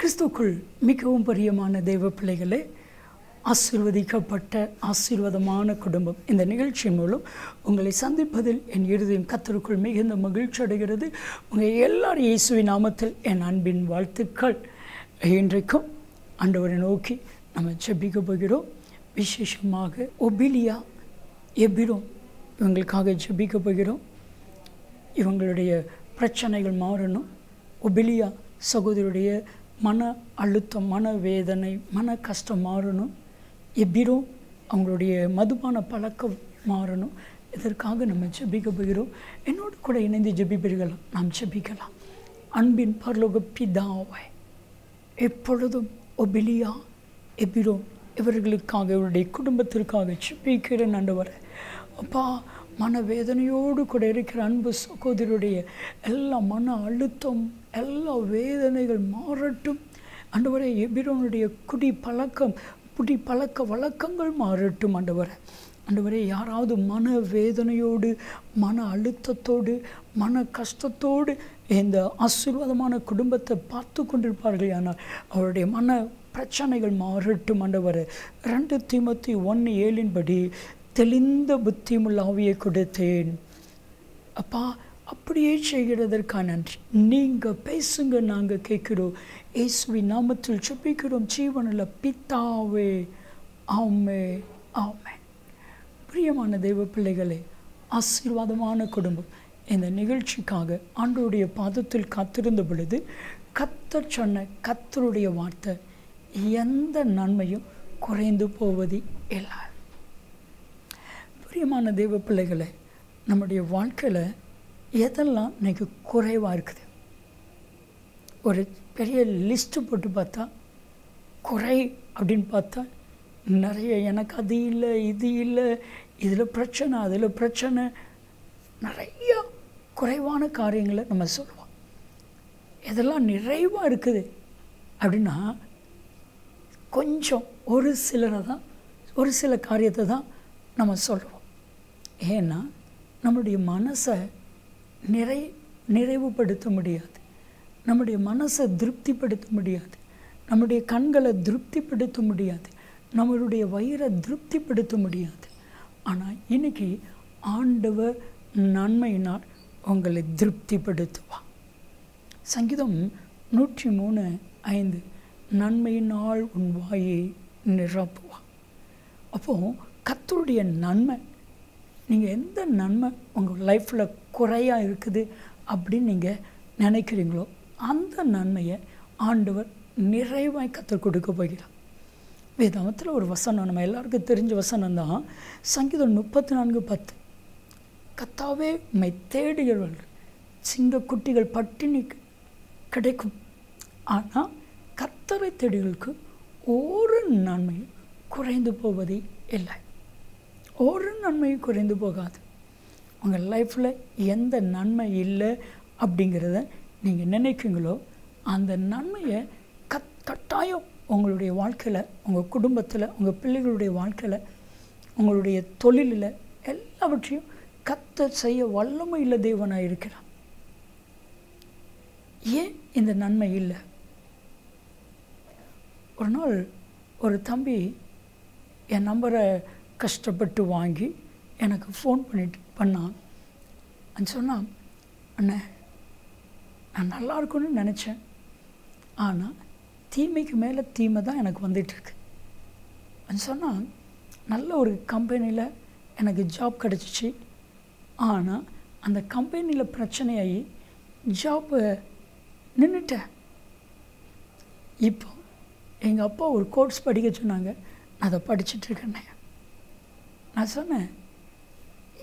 கிறிஸ்துக்குள் மிகவும் பிரியமான தெய்வ பிள்ளைகளே ஆசீர்வதிக்கப்பட்ட ஆசீர்வாதமான குடும்பம். இந்த நிகழ்ச்சியின் மூலம் உங்களை சந்திப்பதில் என் இருதயம் கத்தருக்குள் மிகுந்த மகிழ்ச்சி அடைகிறது. உங்கள் எல்லாரும் இயேசுவின் நாமத்தில் என் அன்பின் வாழ்த்துக்கள். இன்றைக்கும் ஆண்டவரை நோக்கி நம்ம ஜெபிக்க போகிறோம். விசேஷமாக ஒபிலியா எபிரோம் இவங்களுக்காக ஜெபிக்க போகிறோம். இவங்களுடைய பிரச்சனைகள் மாறணும். ஒபிலியா சகோதரியுடைய மன அழுத்தம் மன வேதனை மன கஷ்டம் மாறணும். எப்படிரும் அவங்களுடைய மதுபான பழக்கம் மாறணும். இதற்காக நம்ம ஜெபிக்க போகிறோம்? என்னோடு கூட இணைந்து ஜெபிப்பீர்கள். நாம் ஜெபிக்கலாம். அன்பின் பரலோக பிதாவை எப்பொழுதும் ஒபிலியா எபிரோ இவர்களுக்காக இவருடைய குடும்பத்திற்காக ஜெபிக்கிற வர அப்பா மனவேதனையோடு கூட இருக்கிற அன்பு சகோதரருடைய எல்லா மன அழுத்தம் எல்லா வேதனைகள் மாறட்டும். அண்டவரை எபிரோனுடைய குடி பழக்கம் குடி பழக்க வழக்கங்கள் மாறட்டும் அண்டவரை ஆண்டவரே யாராவது மன வேதனையோடு மன அழுத்தத்தோடு மன கஷ்டத்தோடு இந்த ஆசீர்வாதமான குடும்பத்தை பார்த்து கொண்டிருப்பார்கள் ஆனால் அவருடைய மன பிரச்சனைகள் மாறட்டும் ஆண்டவர். ரெண்டு தீமத்தி ஒன்று ஏழின்படி தெளிந்த புத்தியுள்ள ஆவியை கொடுத்தேன். அப்பா அப்படியே செய்கிறதற்காக நன்றி. நீங்கள் பேசுங்க நாங்கள் கேட்குறோம். இயேசுவி நாமத்தில் சுப்பிக்கிறோம் ஜீவனில் பித்தாவே ஆமே ஆமே. பிரியமான தெய்வ பிள்ளைகளே ஆசீர்வாதமான குடும்பம். இந்த நிகழ்ச்சிக்காக ஆண்டோடைய பாதத்தில் காத்திருந்த பொழுது கத்தர் சொன்ன கத்தருடைய வார்த்தை எந்த நன்மையும் குறைந்து போவது இல்லை பிரியமான தெய்வ பிள்ளைகளை நம்முடைய வாழ்க்கையில் எதெல்லாம் இன்னைக்கு குறைவாக இருக்குது? ஒரு பெரிய லிஸ்ட்டு போட்டு பார்த்தா குறை அப்படின்னு பார்த்தா நிறைய எனக்கு அது இல்லை இது இல்லை இதில் பிரச்சனை அதில் பிரச்சனை. நிறையா குறைவான காரியங்களை நம்ம சொல்லுவோம். இதெல்லாம் நிறைவாக இருக்குது அப்படின்னா கொஞ்சம் ஒரு சிலரை தான் ஒரு சில காரியத்தை தான் நம்ம சொல்லுவோம். ஏன்னா நம்முடைய மனசை நிறை நிறைவுபடுத்த முடியாது. நம்முடைய மனசை திருப்திப்படுத்த முடியாது. நம்முடைய கண்களை திருப்திப்படுத்த முடியாது. நம்மளுடைய வயிறை திருப்திப்படுத்த முடியாது. ஆனால் இன்னைக்கு ஆண்டவர் நன்மையினால் உங்களை திருப்திப்படுத்துவா. சங்கீதம் நூற்றி மூணு ஐந்து நன்மையினால் உன் வாயை நிரப்புவா. அப்போது கத்தருடைய நன்மை நீங்கள் எந்த நன்மை உங்கள் லைஃப்பில் குறையாக இருக்குது அப்படின்னு நீங்கள் நினைக்கிறீங்களோ அந்த நன்மையை ஆண்டவர் நிறைவாய் கற்றுக் கொடுக்க போகிறார். வேதாமத்தில் ஒரு வசனம் நம்ம எல்லாருக்கும் தெரிஞ்ச வசனம் தான் சங்கீதம் முப்பத்தி நான்கு பத்து. கத்தாவே உண்மை தேடுகிறவர்கள் சிங்க குட்டிகள் பட்டினி கிடைக்கும். ஆனால் கத்தரை தேடிகளுக்கு ஒரு நன்மையும் குறைந்து போவதே இல்லை. ஒரு நன்மையும் குறைந்து போகாது. உங்கள் லைஃப்பில் எந்த நன்மை இல்லை அப்படிங்கிறத நீங்கள் நினைக்கிறீங்களோ அந்த நன்மையை கத் கட்டாயம் உங்களுடைய வாழ்க்கையில் உங்கள் குடும்பத்தில் உங்கள் பிள்ளைகளுடைய வாழ்க்கையில் உங்களுடைய தொழிலில் எல்லாவற்றையும் கத்த செய்ய வல்லமை இல்லை தேவனாக இருக்கிறான் ஏன் இந்த நன்மை இல்லை? ஒரு நாள் ஒரு தம்பி என் நம்பரை கஷ்டப்பட்டு வாங்கி எனக்கு ஃபோன் பண்ணிட்டு பண்ணான். அது சொன்னான் அண்ணே நான் நல்லா இருக்கும்னு நினச்சேன். ஆனால் தீமைக்கு மேலே தீமை தான் எனக்கு வந்துட்டுருக்கு அது சொன்னால் நல்ல ஒரு கம்பெனியில் எனக்கு ஜாப் கிடச்சிச்சு. ஆனால் அந்த கம்பெனியில் பிரச்சனையாகி ஜாப்பு நின்றுட்டேன் இப்போ எங்கள் அப்பா ஒரு கோர்ஸ் படிக்க சொன்னாங்க. நான் அதை படிச்சுட்ருக்கேன்னே நான் சொன்னேன்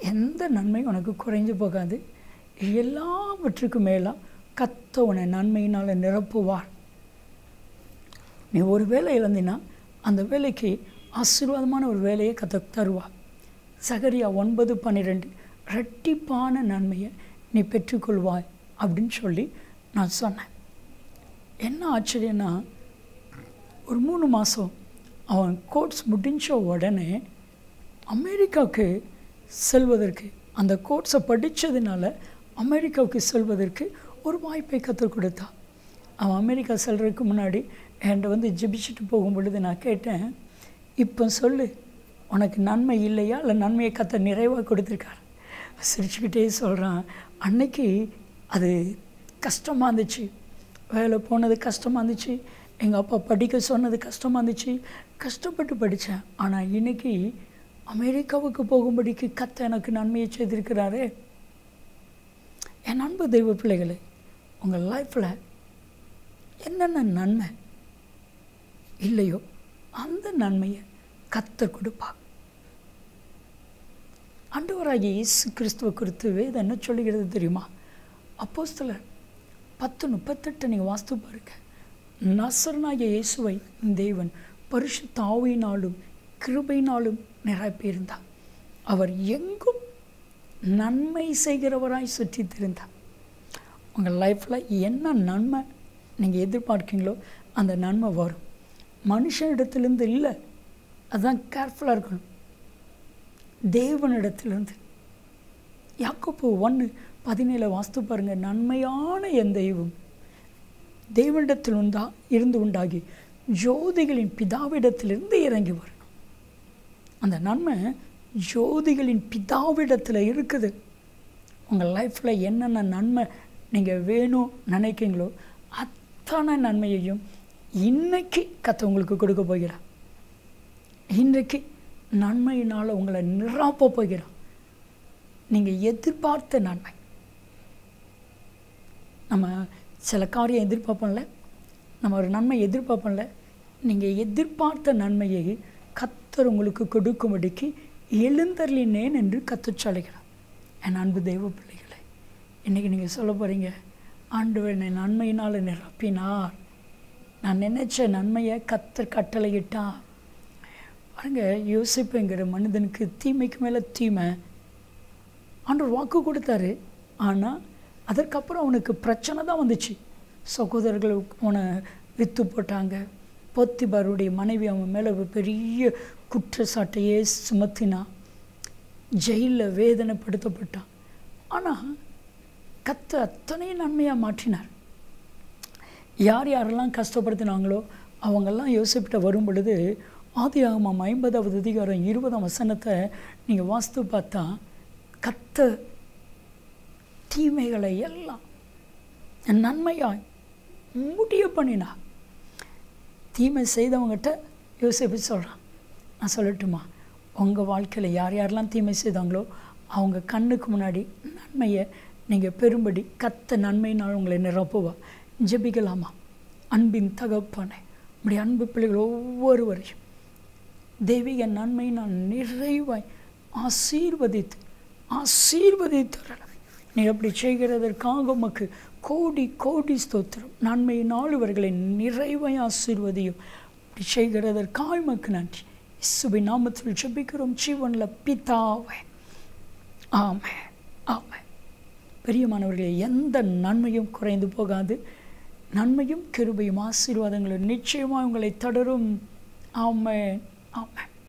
எந்த நன்மை உனக்கு குறைஞ்சு போகாது. எல்லாவற்றுக்கும் மேலாக கத்த உன்னை நன்மையினால் நிரப்புவார். நீ ஒரு வேலை இழந்தினா அந்த வேலைக்கு ஆசீர்வாதமான ஒரு வேலையை கத்த தருவார். சகரியா ஒன்பது பன்னிரெண்டு ரெட்டிப்பான நன்மையை நீ பெற்றுக்கொள்வாய் அப்படின்னு சொல்லி நான் சொன்னேன். என்ன ஆச்சரியன்னா ஒரு மூணு மாதம் அவன் கோர்ஸ் முடிஞ்ச உடனே அமெரிக்காவுக்கு செல்வதற்கு அந்த கோர்ஸை படித்ததுனால அமெரிக்காவுக்கு செல்வதற்கு ஒரு வாய்ப்பை கற்றுக் கொடுத்தா. அவன் அமெரிக்கா செல்றதுக்கு முன்னாடி என்கிட்ட வந்து ஜெபிச்சுட்டு போகும் பொழுது நான் கேட்டேன் இப்போ சொல்லு உனக்கு நன்மை இல்லையா? இல்லை நன்மையை கத்த நிறைவாக கொடுத்துருக்காரு? சிரிச்சுக்கிட்டே சொல்கிறான் அன்னைக்கு அது கஷ்டமாக இருந்துச்சு. வேலை போனது கஷ்டமாக இருந்துச்சு. எங்கள் அப்பா படிக்க சொன்னது கஷ்டமாக இருந்துச்சு. கஷ்டப்பட்டு படித்தேன். ஆனால் இன்னைக்கு அமெரிக்காவுக்கு போகும்படிக்கு கத்த எனக்கு நன்மையை செய்திருக்கிறாரே. என் அன்பு தெய்வ பிள்ளைகளே உங்கள் லைஃப்பில் என்னென்ன நன்மை இல்லையோ அந்த நன்மையை கத்தர் கொடுப்பா ஆண்டவராகிய இயேசு கிறிஸ்துவ குறித்து வேதம் என்ன சொல்லுகிறது தெரியுமா? அப்போஸ்தலர் பத்து முப்பத்தெட்டு நீங்கள் வாஸ்து பாருங்க. நசரனாகிய இயேசுவை தேவன் பரிசு தாவினாலும் கிருபையினாலும் நிரப்பியிருந்தார் அவர் எங்கும் நன்மை செய்கிறவராய் சுற்றி திருந்தார் உங்கள் லைஃப்பில் என்ன நன்மை நீங்கள் எதிர்பார்க்கீங்களோ அந்த நன்மை வரும். மனுஷனிடத்திலிருந்து இல்லை அதுதான் கேர்ஃபுல்லாக இருக்கணும். தேவனிடத்திலிருந்து. யாக்கப்போ ஒன்று பதினேழு வாஸ்து பாருங்கள் நன்மையான என் தெய்வம் தேவனிடத்தில் உண்டா இருந்து உண்டாகி ஜோதிகளின் பிதாவிடத்திலிருந்து இறங்கி வரும். அந்த நன்மை ஜோதிகளின் பிதாவிடத்தில் இருக்குது. உங்கள் லைஃப்பில் என்னென்ன நன்மை நீங்கள் வேணும் நினைக்கிறீங்களோ அத்தனை நன்மையையும் இன்றைக்கி கத்த உங்களுக்கு கொடுக்க போகிறார். இன்றைக்கு நன்மையினால் உங்களை நிராப்ப போகிறான் நீங்கள் எதிர்பார்த்த நன்மை. நம்ம சில காரியம் எதிர்பார்ப்போம்ல? நம்ம ஒரு நன்மை எதிர்பார்ப்போம்ல? நீங்கள் எதிர்பார்த்த நன்மையை கத்தர் உங்களுக்கு கொடுக்கும்படிக்கு எழுந்தர்லினேன் என்று கத்தச் என் அன்பு தெய்வ பிள்ளைகளை இன்றைக்கி நீங்கள் சொல்ல போகிறீங்க ஆண்டவர் என்னை நன்மையினால் நிரப்பினார் நான் நினைச்ச நன்மையை கத்தர் கட்டளையிட்டார். பாருங்க யோசிப்புங்கிற மனிதனுக்கு தீமைக்கு மேலே தீமை. ஆண்டவர் வாக்கு கொடுத்தாரு. ஆனால் அதற்கப்புறம் அவனுக்கு பிரச்சனை தான் வந்துச்சு. சகோதரர்கள் அவனை விற்று போட்டாங்க. போத்திபாருடைய மனைவி அவன் மேலே ஒரு பெரிய குற்றச்சாட்டையே சுமத்தினான் ஜெயிலில் வேதனைப்படுத்தப்பட்டான். ஆனால் கத்த அத்தனை நன்மையாக மாற்றினார். யார் யாரெல்லாம் கஷ்டப்படுத்தினாங்களோ அவங்கெல்லாம் யோசிப்பிட்ட வரும் பொழுது ஆதி ஆகமாம் ஐம்பதாவது அதிகாரம் இருபதாம் வசனத்தை நீங்கள் வாஸ்து பார்த்தா கத்த தீமைகளை எல்லாம் நன்மையாய் முடிய பண்ணினா தீமை செய்தவங்ககிட்ட யோசிப்பு சொல்கிறான் நான் சொல்லட்டுமா? உங்கள் வாழ்க்கையில் யார் யாரெல்லாம் தீமை செய்தாங்களோ அவங்க கண்ணுக்கு முன்னாடி நன்மையை நீங்கள் பெரும்படி கத்த நன்மையினால் உங்களை நிரப்புவா. ஜெபிக்கலாமா? அன்பின் தகப்பானே இப்படி அன்பு பிள்ளைகள் ஒவ்வொருவரையும் தெய்வீக நன்மை நான் நிறைவாய் ஆசீர்வதித்து ஆசீர்வதித்து. நீ அப்படி செய்கிறதற்காக உமக்கு கோடி கோடி ஸ்தோத்திரம். நன்மை நாளுவர்களை நிறைவை ஆசீர்வதியும். அப்படி செய்கிறதற்காக உமக்கு நன்றி. இசுபி நாமத்தில் ஜபிக்கிறோம். ஜீவனில் பிதாவை. ஆம ஆமே. பெரியமானவர்களே எந்த நன்மையும் குறைந்து போகாது. நன்மையும் கிருபையும் ஆசீர்வாதங்களும் நிச்சயமாக உங்களை தொடரும். ஆமே ஆமே.